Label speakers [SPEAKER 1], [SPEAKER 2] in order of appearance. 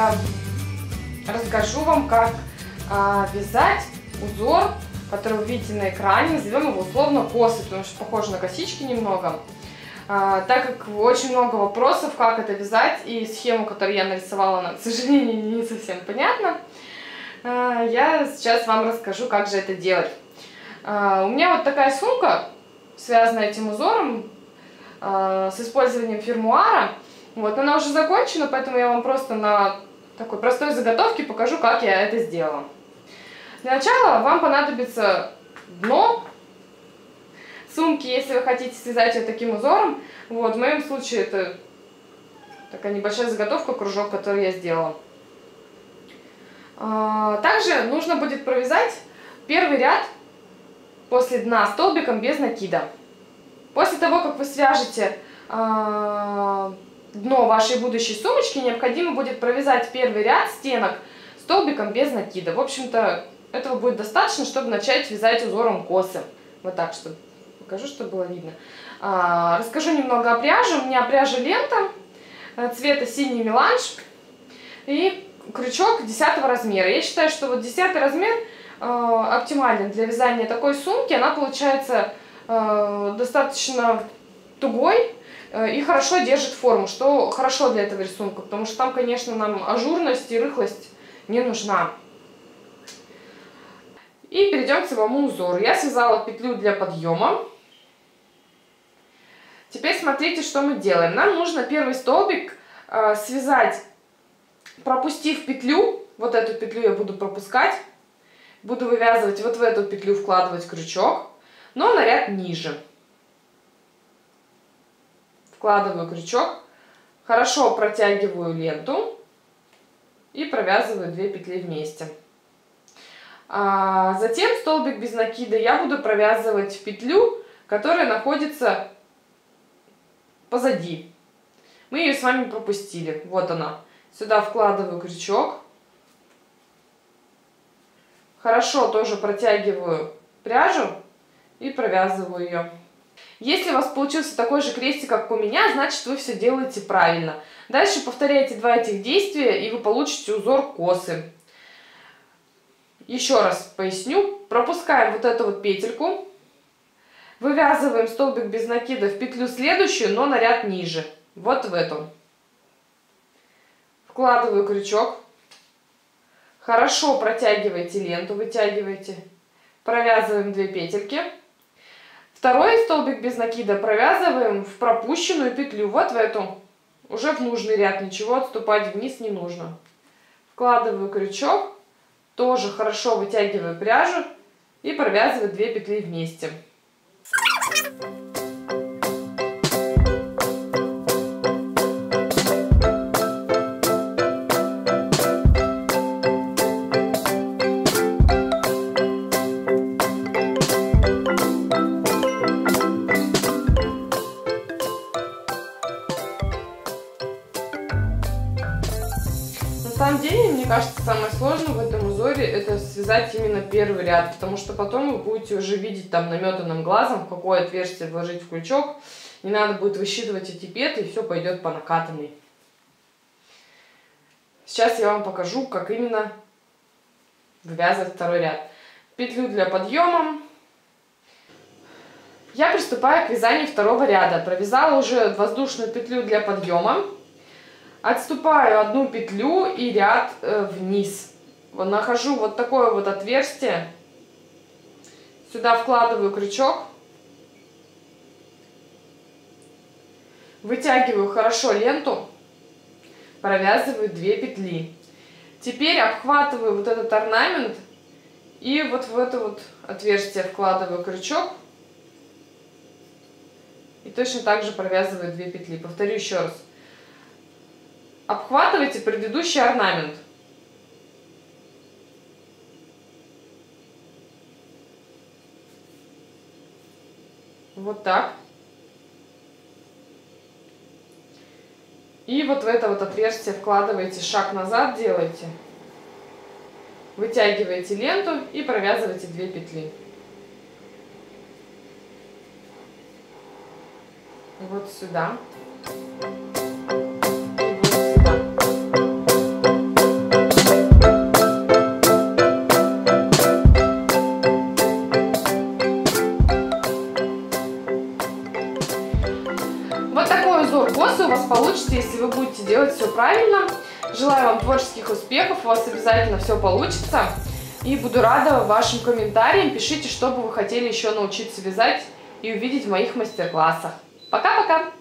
[SPEAKER 1] я расскажу вам, как а, вязать узор, который вы видите на экране. Назовем его условно косы, потому что похоже на косички немного. А, так как очень много вопросов, как это вязать, и схему, которую я нарисовала, она, к сожалению, не совсем понятна, а, я сейчас вам расскажу, как же это делать. А, у меня вот такая сумка, связанная этим узором, а, с использованием фермуара. Вот, она уже закончена, поэтому я вам просто на такой простой заготовке покажу, как я это сделала. Для начала вам понадобится дно сумки, если вы хотите связать ее таким узором. Вот, в моем случае это такая небольшая заготовка, кружок, который я сделала. А, также нужно будет провязать первый ряд после дна столбиком без накида. После того, как вы свяжете э, дно вашей будущей сумочки, необходимо будет провязать первый ряд стенок столбиком без накида. В общем-то, этого будет достаточно, чтобы начать вязать узором косы. Вот так, чтобы покажу, чтобы было видно. А, расскажу немного о пряже. У меня пряжа лента э, цвета синий меланж и крючок 10 размера. Я считаю, что вот 10 размер э, оптимален для вязания такой сумки. Она получается Э, достаточно тугой и хорошо держит форму, что хорошо для этого рисунка, потому что там, конечно, нам ажурность и рыхлость не нужна. И перейдем к самому узору. Я связала петлю для подъема. Теперь смотрите, что мы делаем. Нам нужно первый столбик э, связать, пропустив петлю, вот эту петлю я буду пропускать, буду вывязывать вот в эту петлю, вкладывать крючок но на ряд ниже. Вкладываю крючок, хорошо протягиваю ленту и провязываю 2 петли вместе. А затем столбик без накида я буду провязывать в петлю, которая находится позади. Мы ее с вами пропустили. Вот она. Сюда вкладываю крючок. Хорошо тоже протягиваю пряжу и провязываю ее. Если у вас получился такой же крестик, как у меня, значит вы все делаете правильно. Дальше повторяйте два этих действия, и вы получите узор косы. Еще раз поясню. Пропускаем вот эту вот петельку. Вывязываем столбик без накида в петлю следующую, но на ряд ниже. Вот в эту. Вкладываю крючок. Хорошо протягивайте ленту, вытягивайте. Провязываем две петельки. Второй столбик без накида провязываем в пропущенную петлю, вот в эту, уже в нужный ряд, ничего отступать вниз не нужно. Вкладываю крючок, тоже хорошо вытягиваю пряжу. И провязываю 2 петли вместе. Самом деле, мне кажется, самое сложное в этом узоре это связать именно первый ряд, потому что потом вы будете уже видеть там наметанным глазом, в какое отверстие вложить в крючок. Не надо будет высчитывать эти петли, и все пойдет по накатанной. Сейчас я вам покажу, как именно вывязывать второй ряд. Петлю для подъема. Я приступаю к вязанию второго ряда. Провязала уже воздушную петлю для подъема. Отступаю одну петлю и ряд э, вниз. Вот нахожу вот такое вот отверстие. Сюда вкладываю крючок. Вытягиваю хорошо ленту. Провязываю 2 петли. Теперь обхватываю вот этот орнамент и вот в это вот отверстие вкладываю крючок. И точно так же провязываю 2 петли. Повторю еще раз обхватывайте предыдущий орнамент. Вот так. И вот в это вот отверстие вкладываете, шаг назад делаете. Вытягиваете ленту и провязываете 2 петли. Вот сюда. Будете делать все правильно. Желаю вам творческих успехов, у вас обязательно все получится. И буду рада вашим комментариям. Пишите, что бы вы хотели еще научиться вязать и увидеть в моих мастер-классах. Пока-пока!